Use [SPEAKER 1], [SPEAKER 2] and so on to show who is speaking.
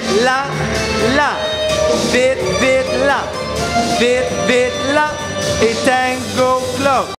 [SPEAKER 1] vite, la, la, vite, vite, la, vite, vite, la, et tango club.